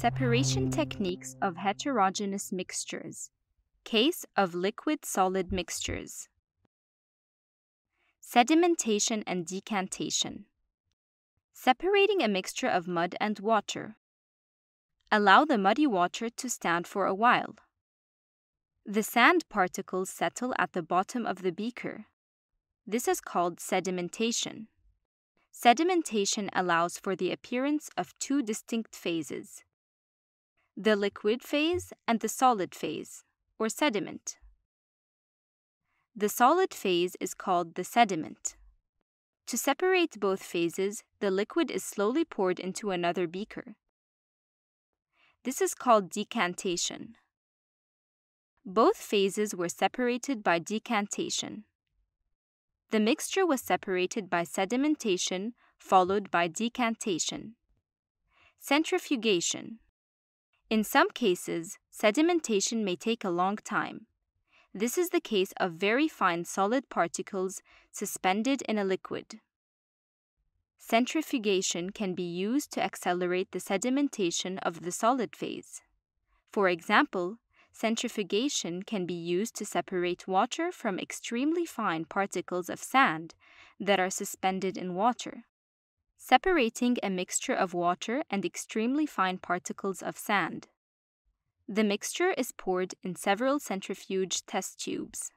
Separation techniques of heterogeneous mixtures. Case of liquid solid mixtures. Sedimentation and decantation. Separating a mixture of mud and water. Allow the muddy water to stand for a while. The sand particles settle at the bottom of the beaker. This is called sedimentation. Sedimentation allows for the appearance of two distinct phases the liquid phase and the solid phase, or sediment. The solid phase is called the sediment. To separate both phases, the liquid is slowly poured into another beaker. This is called decantation. Both phases were separated by decantation. The mixture was separated by sedimentation followed by decantation. Centrifugation. In some cases, sedimentation may take a long time. This is the case of very fine solid particles suspended in a liquid. Centrifugation can be used to accelerate the sedimentation of the solid phase. For example, centrifugation can be used to separate water from extremely fine particles of sand that are suspended in water. Separating a mixture of water and extremely fine particles of sand. The mixture is poured in several centrifuge test tubes.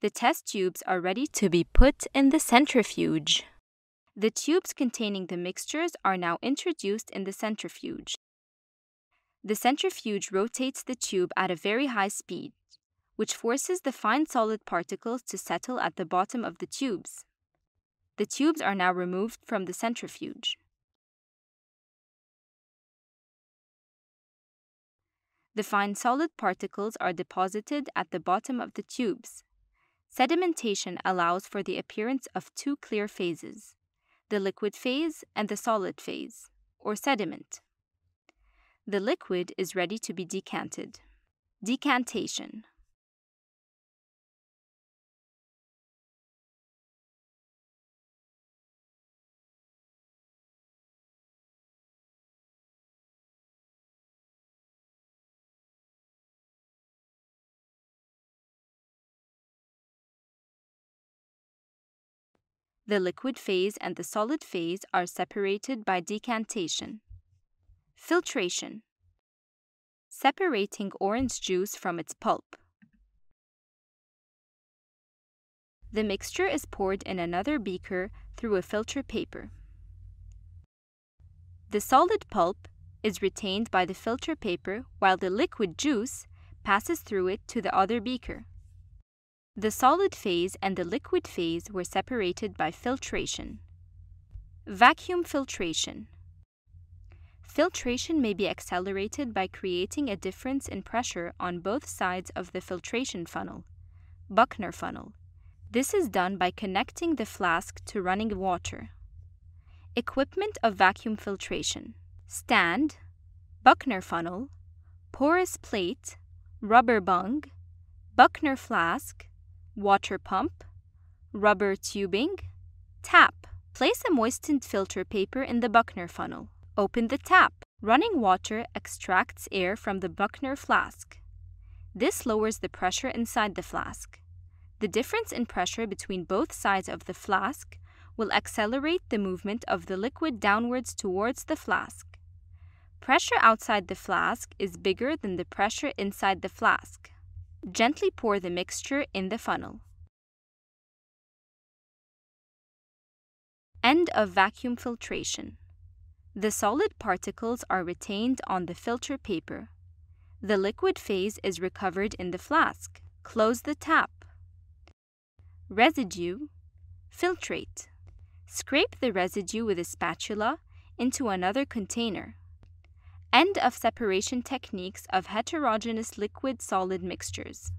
The test tubes are ready to be put in the centrifuge. The tubes containing the mixtures are now introduced in the centrifuge. The centrifuge rotates the tube at a very high speed, which forces the fine solid particles to settle at the bottom of the tubes. The tubes are now removed from the centrifuge. The fine solid particles are deposited at the bottom of the tubes. Sedimentation allows for the appearance of two clear phases, the liquid phase and the solid phase, or sediment. The liquid is ready to be decanted. Decantation. The liquid phase and the solid phase are separated by decantation. Filtration. Separating orange juice from its pulp. The mixture is poured in another beaker through a filter paper. The solid pulp is retained by the filter paper while the liquid juice passes through it to the other beaker. The solid phase and the liquid phase were separated by filtration. Vacuum filtration. Filtration may be accelerated by creating a difference in pressure on both sides of the filtration funnel, Buchner funnel. This is done by connecting the flask to running water. Equipment of vacuum filtration stand, Buchner funnel, porous plate, rubber bung, Buchner flask, water pump, rubber tubing, tap. Place a moistened filter paper in the Buchner funnel. Open the tap. Running water extracts air from the Buchner flask. This lowers the pressure inside the flask. The difference in pressure between both sides of the flask will accelerate the movement of the liquid downwards towards the flask. Pressure outside the flask is bigger than the pressure inside the flask. Gently pour the mixture in the funnel. End of vacuum filtration. The solid particles are retained on the filter paper. The liquid phase is recovered in the flask. Close the tap. Residue. Filtrate. Scrape the residue with a spatula into another container. End of separation techniques of heterogeneous liquid-solid mixtures.